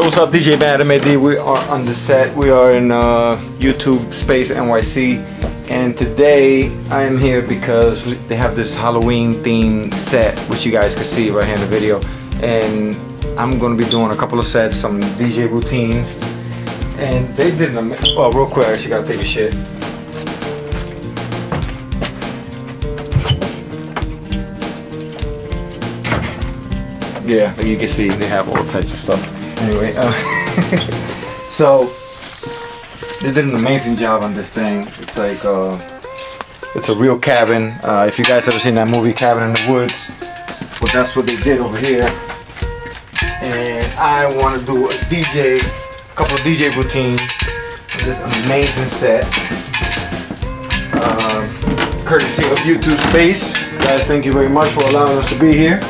What's up, DJ Bad MAD? We are on the set. We are in uh, YouTube Space NYC, and today I am here because they have this Halloween themed set, which you guys can see right here in the video. And I'm gonna be doing a couple of sets, some DJ routines, and they did an ama- Well, real quick, I actually gotta take a shit. Yeah, you can see, they have all types of stuff. Anyway, uh, so they did an amazing job on this thing. It's like uh, it's a real cabin. Uh, if you guys ever seen that movie Cabin in the Woods, well, that's what they did over here. And I want to do a DJ, a couple of DJ routines on this amazing set. Um, courtesy of YouTube Space. Guys, thank you very much for allowing us to be here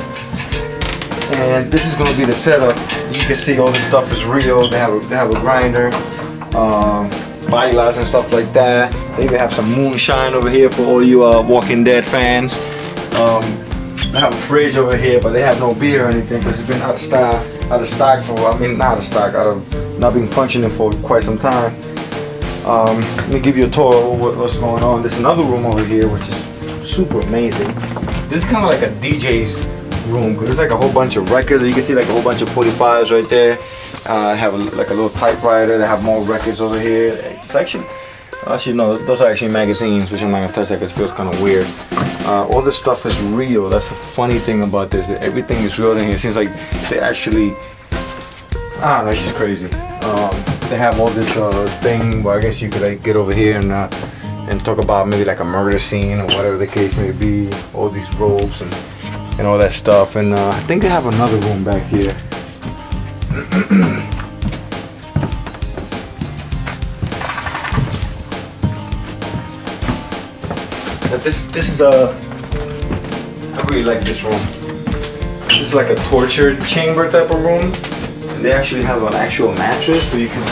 and this is going to be the setup. You can see all this stuff is real. They have a, they have a grinder, um, bailas and stuff like that. They even have some moonshine over here for all you uh, Walking Dead fans. Um, they have a fridge over here, but they have no beer or anything because it's been out of stock, out of stock for I mean not out of stock, out of not been functioning for quite some time. Um, let me give you a tour of what, what's going on. There's another room over here which is super amazing. This is kind of like a DJ's room because there's like a whole bunch of records. You can see like a whole bunch of 45s right there. Uh, I have a, like a little typewriter. They have more records over here. It's actually, actually no, those are actually magazines, which I'm not gonna touch that because it feels kind of weird. Uh, all this stuff is real. That's the funny thing about this. Everything is real in here. It seems like they actually, ah, that's just crazy. Um, they have all this uh, thing where I guess you could like get over here and uh, and talk about maybe like a murder scene or whatever the case may be. All these robes and and all that stuff. And uh, I think they have another room back here. This this is a I really like this room. This is like a torture chamber type of room. And they actually have an actual mattress where you can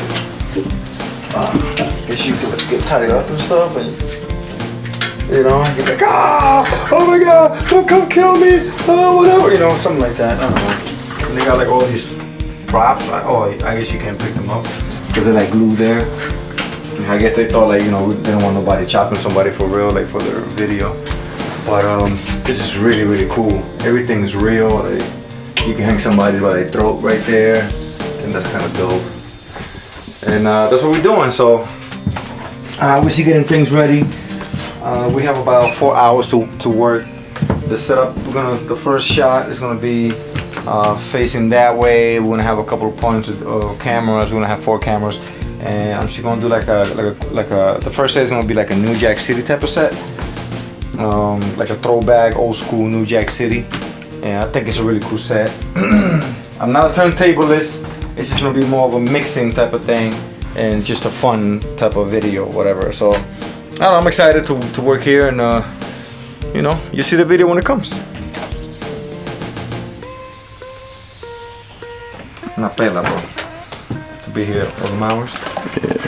uh, I guess you can get tied up and stuff and you know, you're like, ah, oh my god, don't come kill me, oh, whatever, you know, something like that. I don't know. And they got like all these props. Oh, I guess you can't pick them up because they're like glued there. I guess they thought like, you know, they don't want nobody chopping somebody for real, like for their video. But um, this is really, really cool. Everything's real. Like, you can hang somebody by their throat right there. And that's kind of dope. And uh, that's what we're doing. So uh, we're getting things ready. Uh, we have about four hours to, to work the setup. We're gonna the first shot is gonna be uh, facing that way. We're gonna have a couple of points of cameras. We're gonna have four cameras, and I'm just gonna do like a like a like a. The first set is gonna be like a New Jack City type of set, um, like a throwback old school New Jack City, and I think it's a really cool set. I'm not a turntablist. It's just gonna be more of a mixing type of thing, and just a fun type of video, whatever. So. I I'm excited to, to work here and uh, you know, you see the video when it comes. Una pela, bro. To be here all the hours.